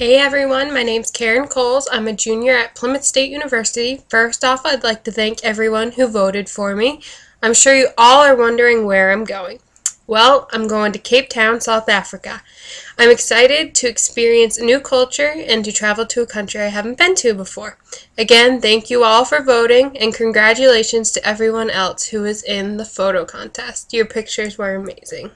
Hey everyone, my name's Karen Cowles. I'm a junior at Plymouth State University. First off, I'd like to thank everyone who voted for me. I'm sure you all are wondering where I'm going. Well, I'm going to Cape Town, South Africa. I'm excited to experience a new culture and to travel to a country I haven't been to before. Again, thank you all for voting and congratulations to everyone else who was in the photo contest. Your pictures were amazing.